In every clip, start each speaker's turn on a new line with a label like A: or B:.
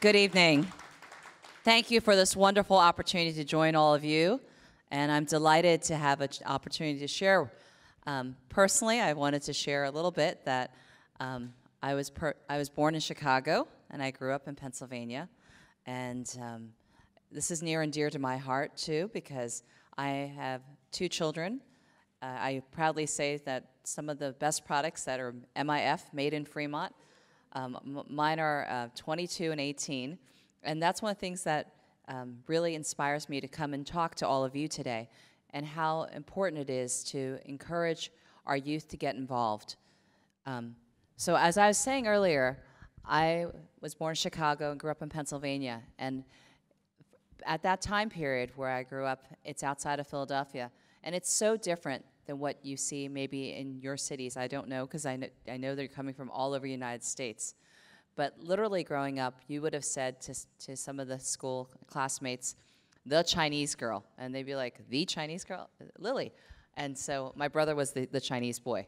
A: Good evening. Thank you for this wonderful opportunity to join all of you. And I'm delighted to have an opportunity to share. Um, personally, I wanted to share a little bit that um, I, was I was born in Chicago and I grew up in Pennsylvania. And um, this is near and dear to my heart, too, because I have two children. Uh, I proudly say that some of the best products that are MIF, made in Fremont, um, mine are uh, 22 and 18, and that's one of the things that um, really inspires me to come and talk to all of you today and how important it is to encourage our youth to get involved. Um, so as I was saying earlier, I was born in Chicago and grew up in Pennsylvania, and at that time period where I grew up, it's outside of Philadelphia, and it's so different than what you see maybe in your cities. I don't know because I, kn I know they're coming from all over the United States. But literally growing up, you would have said to, to some of the school classmates, the Chinese girl. And they'd be like, the Chinese girl? Uh, Lily. And so my brother was the, the Chinese boy.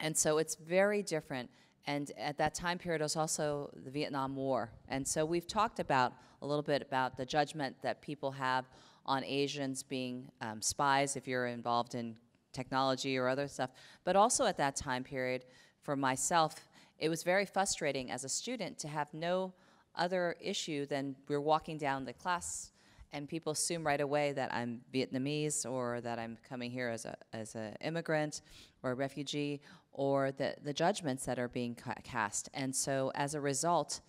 A: And so it's very different. And at that time period, it was also the Vietnam War. And so we've talked about a little bit about the judgment that people have on Asians being um, spies if you're involved in technology or other stuff. But also at that time period, for myself, it was very frustrating as a student to have no other issue than we're walking down the class and people assume right away that I'm Vietnamese or that I'm coming here as a as an immigrant or a refugee or the, the judgments that are being ca cast. And so as a result,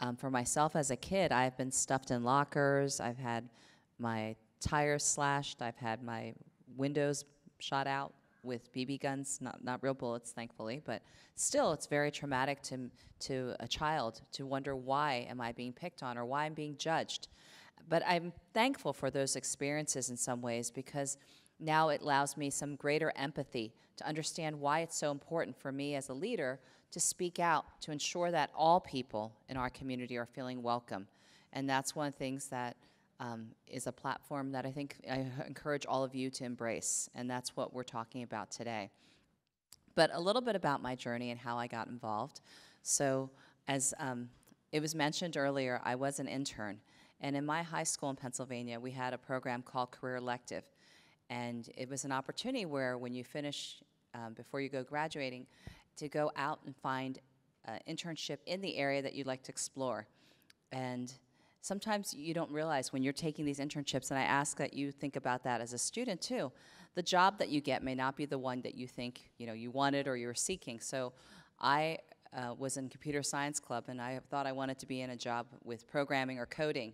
A: um, for myself as a kid, I've been stuffed in lockers, I've had my tires slashed. I've had my windows shot out with BB guns, not, not real bullets, thankfully, but still, it's very traumatic to, to a child to wonder why am I being picked on or why I'm being judged. But I'm thankful for those experiences in some ways because now it allows me some greater empathy to understand why it's so important for me as a leader to speak out to ensure that all people in our community are feeling welcome. And that's one of the things that um, is a platform that I think I encourage all of you to embrace, and that's what we're talking about today. But a little bit about my journey and how I got involved. So, as um, it was mentioned earlier, I was an intern, and in my high school in Pennsylvania, we had a program called Career Elective, and it was an opportunity where when you finish, um, before you go graduating, to go out and find an internship in the area that you'd like to explore. And sometimes you don't realize when you're taking these internships, and I ask that you think about that as a student too. The job that you get may not be the one that you think you know you wanted or you were seeking. So, I uh, was in computer science club, and I thought I wanted to be in a job with programming or coding,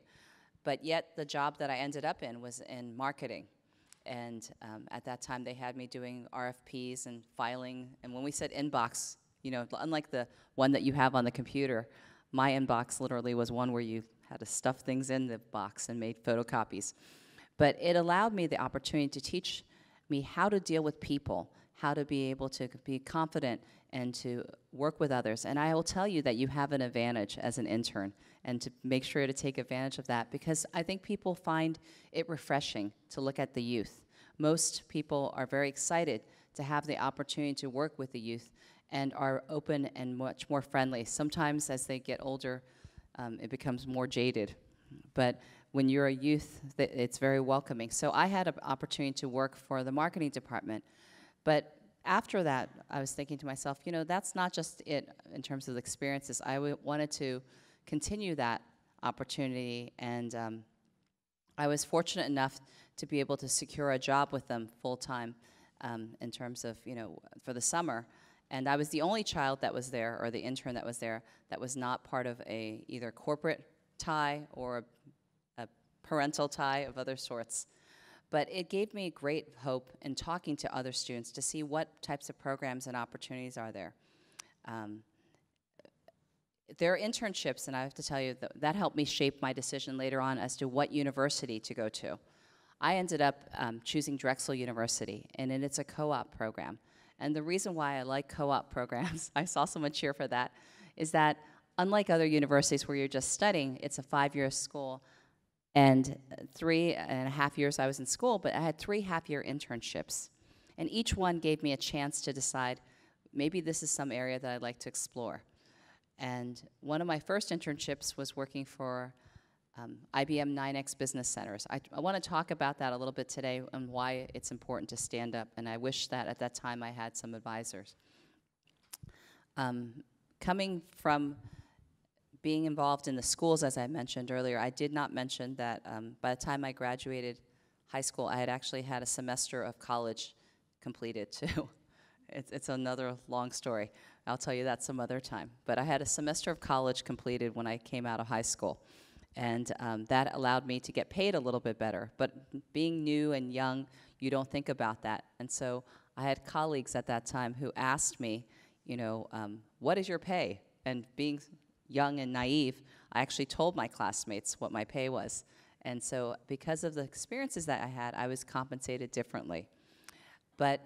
A: but yet the job that I ended up in was in marketing. And um, at that time, they had me doing RFPs and filing. And when we said inbox, you know, unlike the one that you have on the computer, my inbox literally was one where you had to stuff things in the box and made photocopies. But it allowed me the opportunity to teach me how to deal with people, how to be able to be confident and to work with others. And I will tell you that you have an advantage as an intern and to make sure to take advantage of that because I think people find it refreshing to look at the youth. Most people are very excited to have the opportunity to work with the youth and are open and much more friendly. Sometimes as they get older, um, it becomes more jaded. But when you're a youth, it's very welcoming. So I had an opportunity to work for the marketing department. But after that, I was thinking to myself, you know, that's not just it in terms of experiences. I wanted to continue that opportunity, and um, I was fortunate enough to be able to secure a job with them full time um, in terms of, you know, for the summer. And I was the only child that was there, or the intern that was there, that was not part of a either corporate tie or a, a parental tie of other sorts. But it gave me great hope in talking to other students to see what types of programs and opportunities are there. Um, there are internships, and I have to tell you, that, that helped me shape my decision later on as to what university to go to. I ended up um, choosing Drexel University, and it's a co-op program. And the reason why I like co-op programs, I saw someone cheer for that, is that unlike other universities where you're just studying, it's a five-year school. And three and a half years I was in school, but I had three half-year internships. And each one gave me a chance to decide, maybe this is some area that I'd like to explore. And one of my first internships was working for um, IBM 9X Business Centers. I, I want to talk about that a little bit today and why it's important to stand up. And I wish that at that time I had some advisors. Um, coming from being involved in the schools, as I mentioned earlier, I did not mention that um, by the time I graduated high school, I had actually had a semester of college completed too. it's, it's another long story. I'll tell you that some other time. But I had a semester of college completed when I came out of high school. And um, that allowed me to get paid a little bit better. But being new and young, you don't think about that. And so I had colleagues at that time who asked me, you know, um, what is your pay? And being young and naive, I actually told my classmates what my pay was. And so, because of the experiences that I had, I was compensated differently. But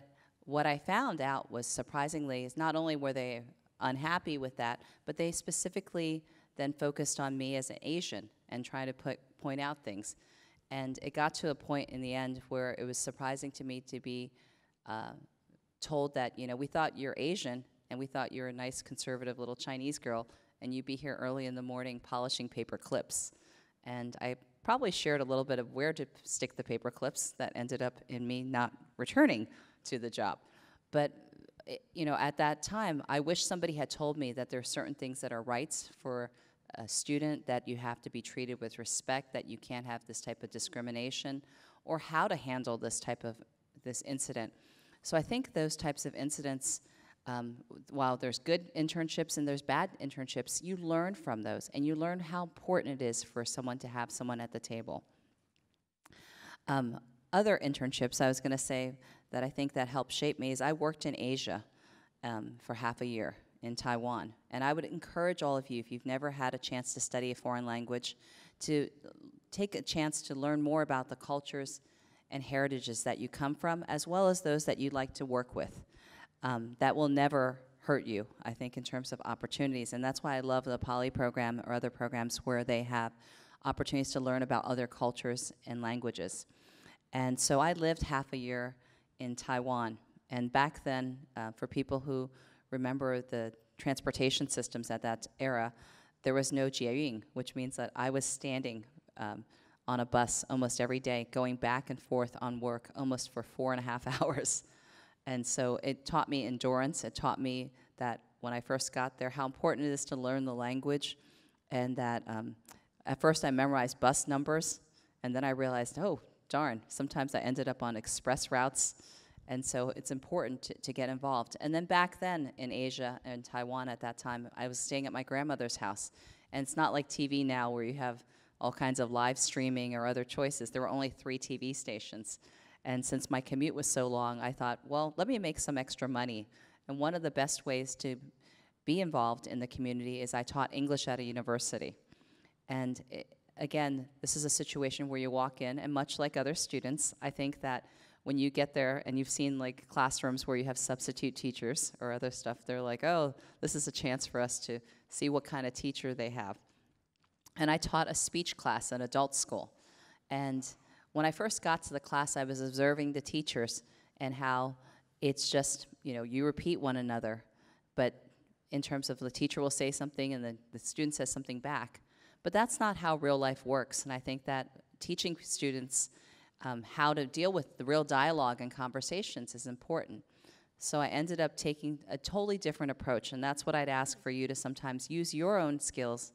A: what I found out was surprisingly is not only were they unhappy with that, but they specifically then focused on me as an Asian and trying to put, point out things. And it got to a point in the end where it was surprising to me to be uh, told that, you know, we thought you're Asian and we thought you're a nice conservative little Chinese girl and you'd be here early in the morning polishing paper clips. And I probably shared a little bit of where to stick the paper clips that ended up in me not returning to the job. But you know, at that time, I wish somebody had told me that there are certain things that are rights for a student, that you have to be treated with respect, that you can't have this type of discrimination, or how to handle this type of this incident. So I think those types of incidents, um, while there's good internships and there's bad internships, you learn from those, and you learn how important it is for someone to have someone at the table. Um, other internships, I was going to say that I think that helped shape me is I worked in Asia um, for half a year in Taiwan. And I would encourage all of you, if you've never had a chance to study a foreign language, to take a chance to learn more about the cultures and heritages that you come from, as well as those that you'd like to work with. Um, that will never hurt you, I think, in terms of opportunities. And that's why I love the Poly program or other programs where they have opportunities to learn about other cultures and languages. And so I lived half a year in Taiwan. And back then, uh, for people who remember the transportation systems at that era, there was no jieyun, which means that I was standing um, on a bus almost every day, going back and forth on work almost for four and a half hours. And so it taught me endurance. It taught me that when I first got there, how important it is to learn the language. And that um, at first I memorized bus numbers, and then I realized, oh, darn, sometimes I ended up on express routes and so it's important to, to, get involved. And then back then in Asia and Taiwan at that time, I was staying at my grandmother's house. And it's not like TV now where you have all kinds of live streaming or other choices. There were only three TV stations. And since my commute was so long, I thought, well, let me make some extra money. And one of the best ways to be involved in the community is I taught English at a university. And it, again, this is a situation where you walk in, and much like other students, I think that when you get there and you've seen like classrooms where you have substitute teachers or other stuff, they're like, oh, this is a chance for us to see what kind of teacher they have. And I taught a speech class in adult school. And when I first got to the class, I was observing the teachers and how it's just, you know, you repeat one another, but in terms of the teacher will say something and the, the student says something back. But that's not how real life works. And I think that teaching students um, how to deal with the real dialogue and conversations is important. So I ended up taking a totally different approach, and that's what I'd ask for you to sometimes use your own skills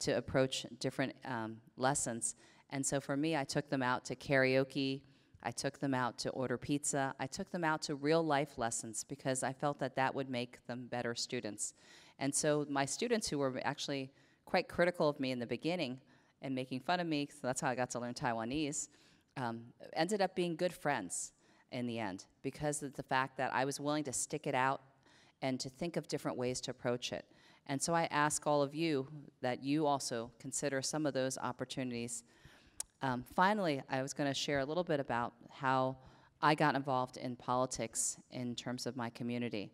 A: to approach different um, lessons. And so for me, I took them out to karaoke, I took them out to order pizza, I took them out to real life lessons because I felt that that would make them better students. And so my students who were actually quite critical of me in the beginning and making fun of me, so that's how I got to learn Taiwanese, um, ended up being good friends in the end because of the fact that I was willing to stick it out and to think of different ways to approach it. And so I ask all of you that you also consider some of those opportunities. Um, finally, I was going to share a little bit about how I got involved in politics in terms of my community.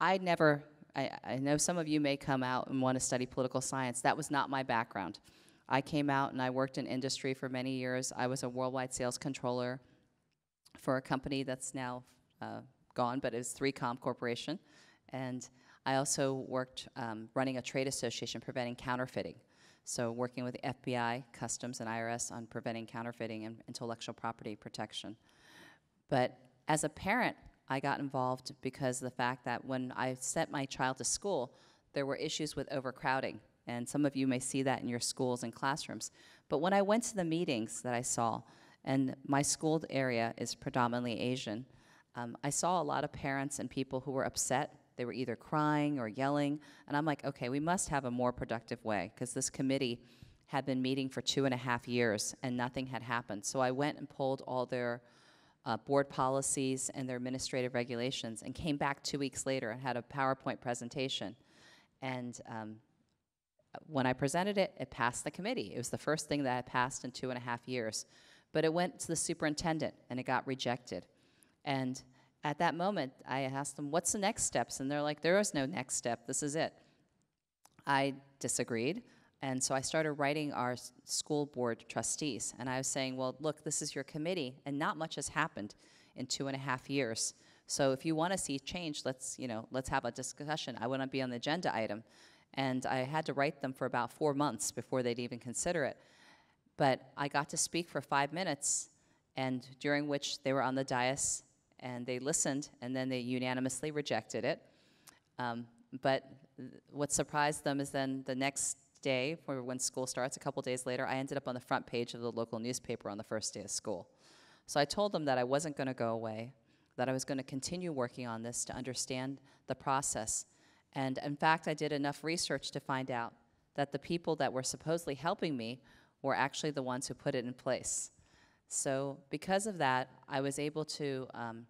A: I never, I, I know some of you may come out and want to study political science. That was not my background. I came out and I worked in industry for many years. I was a worldwide sales controller for a company that's now uh, gone, but it's 3Com Corporation. And I also worked um, running a trade association preventing counterfeiting. So working with the FBI, Customs, and IRS on preventing counterfeiting and intellectual property protection. But as a parent, I got involved because of the fact that when I sent my child to school, there were issues with overcrowding. And some of you may see that in your schools and classrooms. But when I went to the meetings that I saw, and my school area is predominantly Asian, um, I saw a lot of parents and people who were upset. They were either crying or yelling. And I'm like, okay, we must have a more productive way because this committee had been meeting for two and a half years and nothing had happened. So I went and pulled all their uh, board policies and their administrative regulations and came back two weeks later and had a PowerPoint presentation. And um, when I presented it, it passed the committee. It was the first thing that had passed in two and a half years. But it went to the superintendent and it got rejected. And at that moment, I asked them, What's the next steps? And they're like, There is no next step. This is it. I disagreed. And so I started writing our school board trustees. And I was saying, well, look, this is your committee, and not much has happened in two and a half years. So if you want to see change, let's, you know, let's have a discussion. I want to be on the agenda item. And I had to write them for about four months before they'd even consider it. But I got to speak for five minutes, and during which they were on the dais and they listened, and then they unanimously rejected it. Um, but what surprised them is then the next day, for when school starts, a couple days later, I ended up on the front page of the local newspaper on the first day of school. So I told them that I wasn't going to go away, that I was going to continue working on this to understand the process. And in fact, I did enough research to find out that the people that were supposedly helping me were actually the ones who put it in place. So because of that, I was able to um,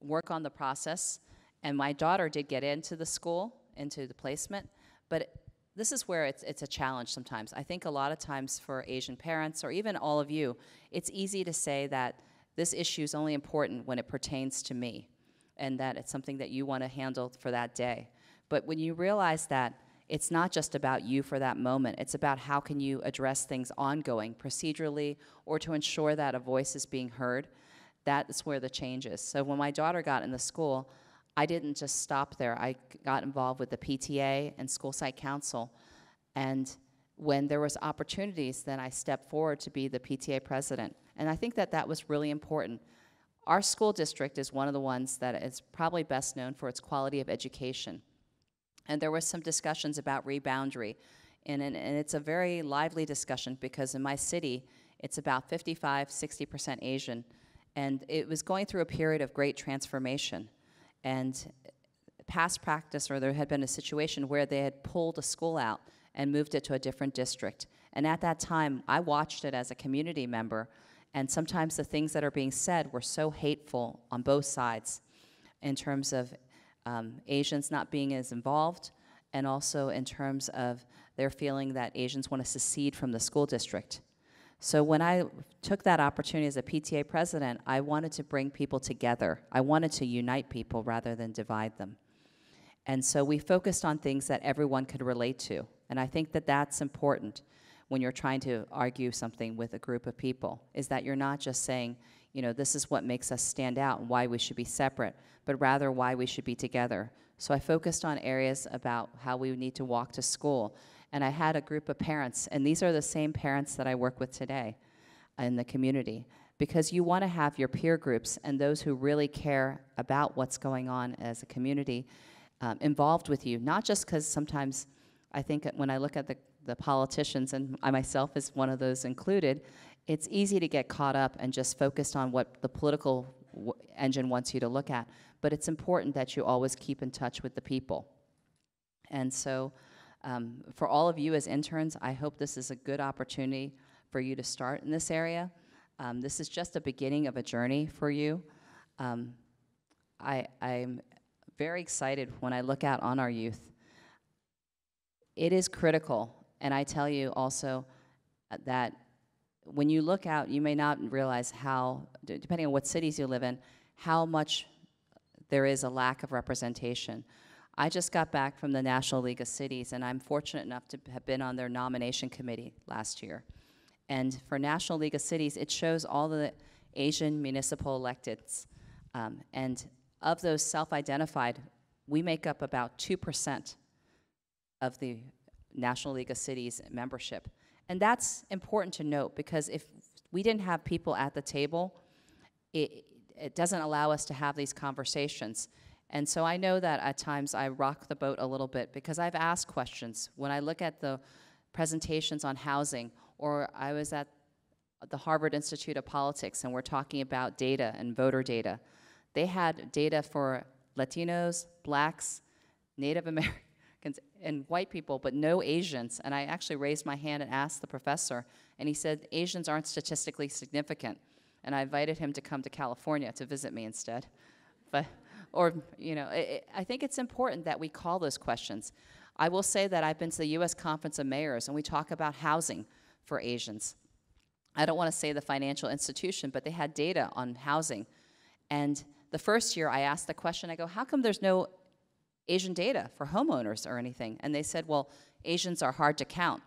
A: work on the process. And my daughter did get into the school, into the placement, but this is where it's, it's a challenge sometimes. I think a lot of times for Asian parents, or even all of you, it's easy to say that this issue is only important when it pertains to me and that it's something that you want to handle for that day. But when you realize that it's not just about you for that moment, it's about how can you address things ongoing, procedurally, or to ensure that a voice is being heard, that is where the change is. So when my daughter got in the school, I didn't just stop there. I got involved with the PTA and school site council. And when there was opportunities, then I stepped forward to be the PTA president. And I think that that was really important. Our school district is one of the ones that is probably best known for its quality of education. And there were some discussions about reboundary. And, and, and it's a very lively discussion because in my city, it's about 55, 60% Asian. And it was going through a period of great transformation. And past practice, or there had been a situation where they had pulled a school out and moved it to a different district. And at that time, I watched it as a community member, and sometimes the things that are being said were so hateful on both sides in terms of um, Asians not being as involved, and also in terms of their feeling that Asians want to secede from the school district. So when I took that opportunity as a PTA president, I wanted to bring people together. I wanted to unite people rather than divide them. And so we focused on things that everyone could relate to. And I think that that's important when you're trying to argue something with a group of people, is that you're not just saying, you know, this is what makes us stand out and why we should be separate, but rather why we should be together. So I focused on areas about how we need to walk to school, and I had a group of parents, and these are the same parents that I work with today in the community, because you want to have your peer groups and those who really care about what's going on as a community um, involved with you, not just because sometimes I think when I look at the, the politicians, and I myself is one of those included, it's easy to get caught up and just focused on what the political engine wants you to look at. But it's important that you always keep in touch with the people. And so um, for all of you as interns, I hope this is a good opportunity for you to start in this area. Um, this is just a beginning of a journey for you. Um, I, I'm very excited when I look out on our youth. It is critical, and I tell you also that when you look out, you may not realize how, depending on what cities you live in, how much there is a lack of representation. I just got back from the National League of Cities, and I'm fortunate enough to have been on their nomination committee last year. And for National League of Cities, it shows all the Asian municipal electeds. Um, and of those self identified we make up about 2% of the National League of Cities membership. And that's important to note because if we didn't have people at the table, it, it doesn't allow us to have these conversations. And so I know that at times I rock the boat a little bit because I've asked questions. When I look at the presentations on housing, or I was at the Harvard Institute of Politics and we're talking about data and voter data. They had data for Latinos, blacks, Native Americans, and white people, but no Asians. And I actually raised my hand and asked the professor, and he said Asians aren't statistically significant. And I invited him to come to California to visit me instead. But, or, you know, it, I think it's important that we call those questions. I will say that I've been to the U.S. Conference of Mayors, and we talk about housing for Asians. I don't want to say the financial institution, but they had data on housing. And the first year I asked the question, I go, how come there's no Asian data for homeowners or anything? And they said, well, Asians are hard to count.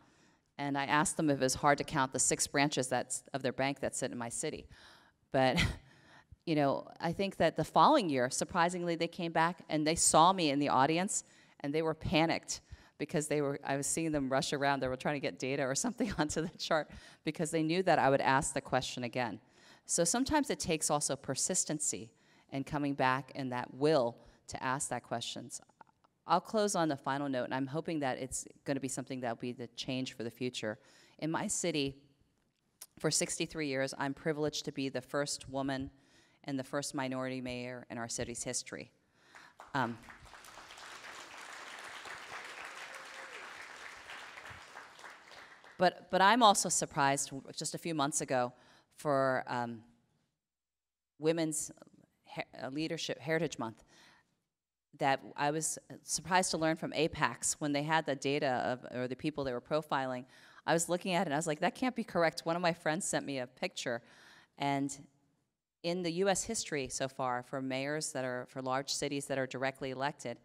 A: And I asked them if it was hard to count the six branches that's, of their bank that sit in my city. But, you know, I think that the following year, surprisingly, they came back and they saw me in the audience and they were panicked because they were I was seeing them rush around. They were trying to get data or something onto the chart because they knew that I would ask the question again. So sometimes it takes also persistency and coming back and that will to ask that questions. I'll close on the final note, and I'm hoping that it's going to be something that will be the change for the future. In my city, for 63 years, I'm privileged to be the first woman and the first minority mayor in our city's history. Um, But, but I'm also surprised just a few months ago for um, Women's uh, Leadership Heritage Month that I was surprised to learn from APACS when they had the data of, or the people they were profiling. I was looking at it and I was like, that can't be correct. One of my friends sent me a picture. And in the US history so far, for mayors that are, for large cities that are directly elected,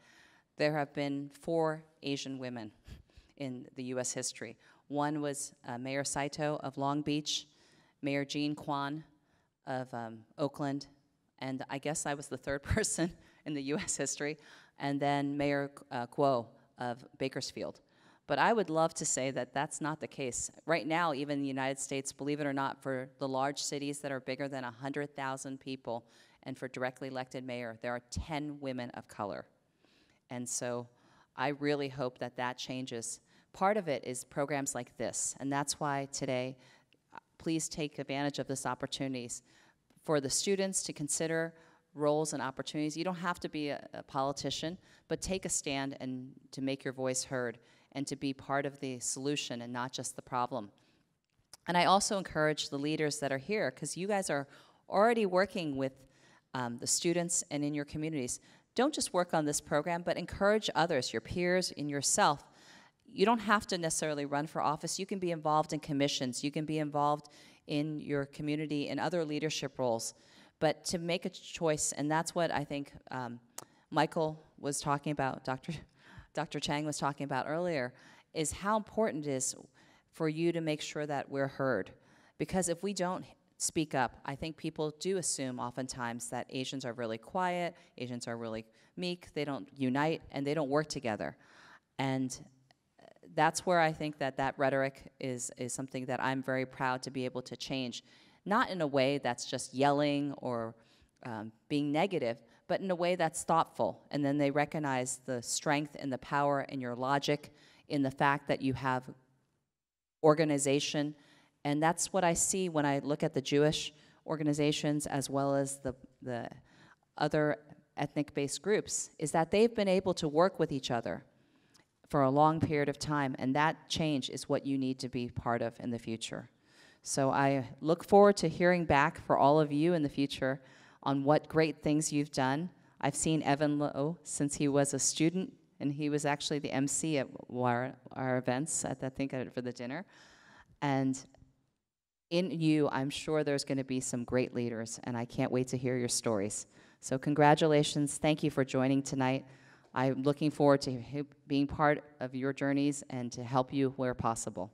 A: there have been four Asian women in the US history. One was uh, Mayor Sato of Long Beach, Mayor Jean Quan of um, Oakland, and I guess I was the third person in the US history, and then Mayor uh, of Bakersfield. But I would love to say that that's not the case. Right now, even in the United States, believe it or not, for the large cities that are bigger than 100,000 people, and for directly elected mayor, there are 10 women of color. And so I really hope that that changes Part of it is programs like this, and that's why today, uh, please take advantage of this opportunities for the students to consider roles and opportunities. You don't have to be a, a, politician, but take a stand and to make your voice heard and to be part of the solution and not just the problem. And I also encourage the leaders that are here, because you guys are already working with um, the students and in your communities. Don't just work on this program, but encourage others, your peers and yourself, you don't have to necessarily run for office. You can be involved in commissions. You can be involved in your community in other leadership roles. But to make a choice, and that's what I think um, Michael was talking about, Dr. Dr. Chang was talking about earlier, is how important it is for you to make sure that we're heard. Because if we don't speak up, I think people do assume oftentimes that Asians are really quiet, Asians are really meek, they don't unite, and they don't work together. And that's where I think that that rhetoric is, is something that I'm very proud to be able to change. Not in a way that's just yelling or um, being negative, but in a way that's thoughtful. And then they recognize the strength and the power in your logic, in the fact that you have organization. And that's what I see when I look at the Jewish organizations as well as the, the other ethnic-based groups, is that they've been able to work with each other for a long period of time, and that change is what you need to be part of in the future. So I look forward to hearing back for all of you in the future on what great things you've done. I've seen Evan Low since he was a student, and he was actually the MC at our, our events, at, I think, for the dinner. And in you, I'm sure there's going to be some great leaders, and I can't wait to hear your stories. So congratulations. Thank you for joining tonight. I'm looking forward to being part of your journeys and to help you where possible.